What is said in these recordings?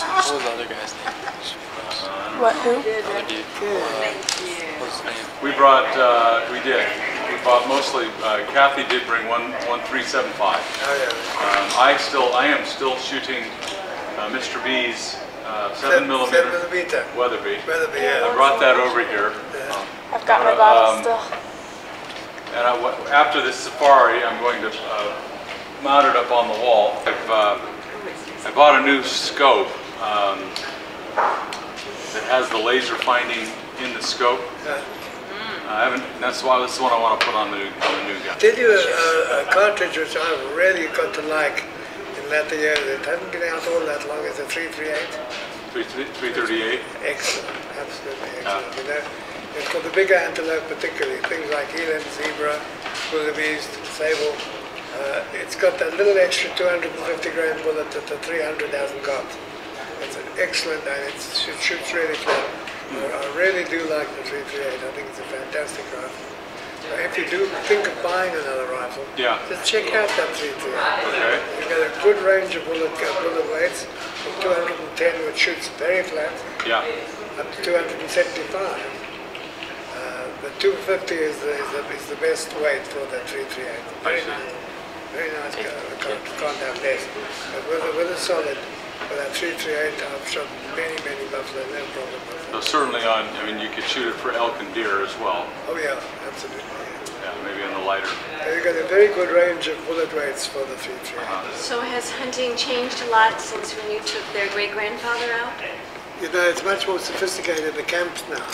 What was the other guy's name? What, who? Other dude. Uh, what's his name? We brought, uh, we did. We bought mostly, uh, Kathy did bring one, one three seven five. Oh, yeah. Um, I still, I am still shooting, uh, Mr. B's, uh, seven Seven millimeter millimeter. Weatherby. Weatherby, I brought that over here. I've got my Um, bottle still. And I, wa- after this safari, I'm going to uh, mount it up on the wall. I've, uh, I bought a new scope um, that has the laser finding in the scope. Yeah. I haven't, that's why, this is what I want to put on the new, on the new gun. Did you a, a cartridge which I've really got to like in latter years? It hasn't been out all that long. It's a 338. Three- three- 338? Excellent, absolutely excellent. You know, and for the bigger antelope particularly, things like eland, zebra, wildebeest, sable, uh, it's got that little extra 250 gram bullet that the 300 hasn't got. It's an excellent and it's, it shoots really flat. I I really do like the 338. I think it's a fantastic rifle. Uh, If you do think of buying another rifle, Yeah. just check out that 338. Okay. You've got a good range of bullet, uh, bullet weights, from 210 which shoots very flat, Yeah, up to 275. Uh, the 250 is the, is the, is the best weight for the 338. Very nice. Very nice gun. Can't, can't have less. But with a, with a solid, with that 338, I've shot many, many buffalo, no problem with so that. certainly on, I mean, you could shoot it for elk and deer as well. Oh yeah, absolutely. yeah. Yeah, maybe on the lighter. And You've got a very good range of bullet weights for the 338. So has hunting changed a lot since when you took their great-grandfather out? You know, it's much more sophisticated, the camps now.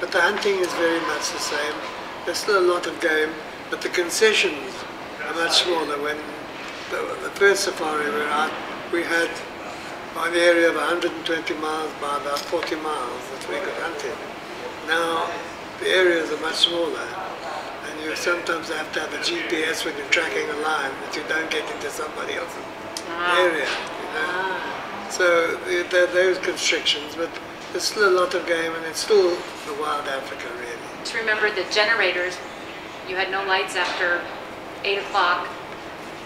But the hunting is very much the same. There's still a lot of game, but the concessions are much smaller. When the, the first safari we were out, we had an area of 120 miles by about 40 miles that we could hunt in. Now, the areas are much smaller, and you sometimes have to have a GPS when you're tracking a line that you don't get into somebody else's ah. area. You know? Ah. So the- there are those constrictions, but there's still a lot of game, and it's still the wild Africa, really. Just remember the generators, you had no lights after 8 o'clock.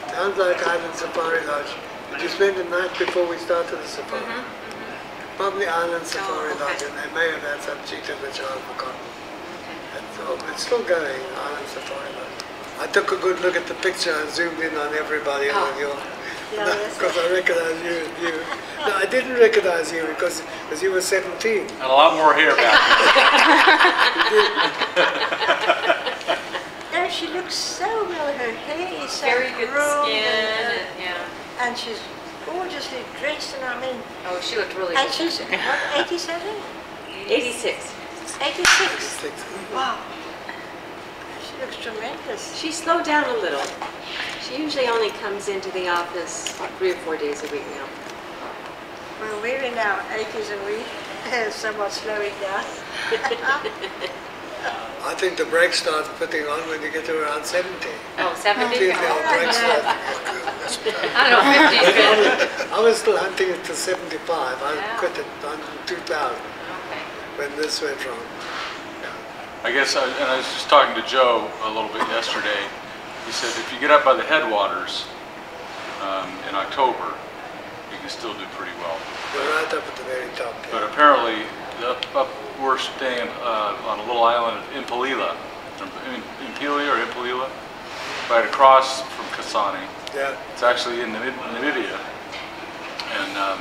Sounds like Island Safari Lodge. Did you spend the night before we started the safari? Mm-hmm, mm-hmm. Probably Island oh, Safari okay. Lodge, and they may have had some cheetah which I've forgotten. And so it's still going, Island Safari Lodge. I took a good look at the picture and zoomed in on everybody Oh. on your. Yeah, that's Because I recognized you, you. No, I didn't recognize you because, because you were 17. And a lot more hair back No, she looks so well. Her hair is so Very good groomed skin, and, and, yeah. And she's gorgeously dressed. And I mean, Oh, she looked really and good. she's what, 87, 86. 86. Wow, she looks tremendous. She slowed down a little. She usually only comes into the office three or four days a week now. Well, we're in our 80s and we somewhat slowing down. I think the brakes start putting on when you get to around 70. Oh, 70? Feel the brakes start. I don't know, 50 is good. I was still hunting it to 75. I Yeah. quit it on 2000 Okay. when this went wrong. I guess, I- and I was just talking to Joe a little bit yesterday. He said if you get up by the headwaters um, in October, you can still do pretty well. You're right up at the very top. But apparently, up, up we're staying uh, on a little island in Impalila, in Impelia or Impalila, right across from Kasane. Yeah. It's actually in Namib- Namibia, and um,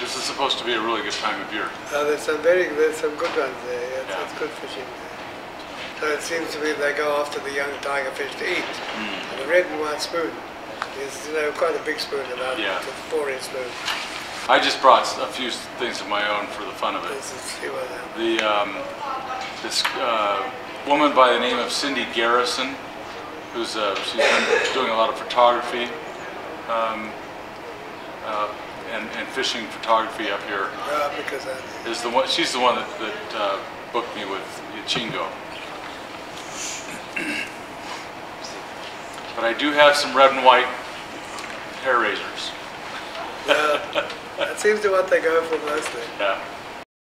this is supposed to be a really good time of year. Uh, there's some very there's some good ones there. Yeah, it's, Yeah. it's good fishing there. So it seems to be they go after the young tiger fish to eat. Hmm. And the red and white spoon is you know quite a big spoon, about Yeah. a four inch spoon. I just brought a few things of my own for the fun of it. This is see what that. The um, this uh, woman by the name of Cindy Garrison, who's uh, she's been doing a lot of photography um, uh, and, and fishing photography up here. Uh, because that. Is the one she's the one that, that uh, booked me with Chingo. But I do have some red and white hair razors. Yeah, that seems to what they go for mostly. Yeah.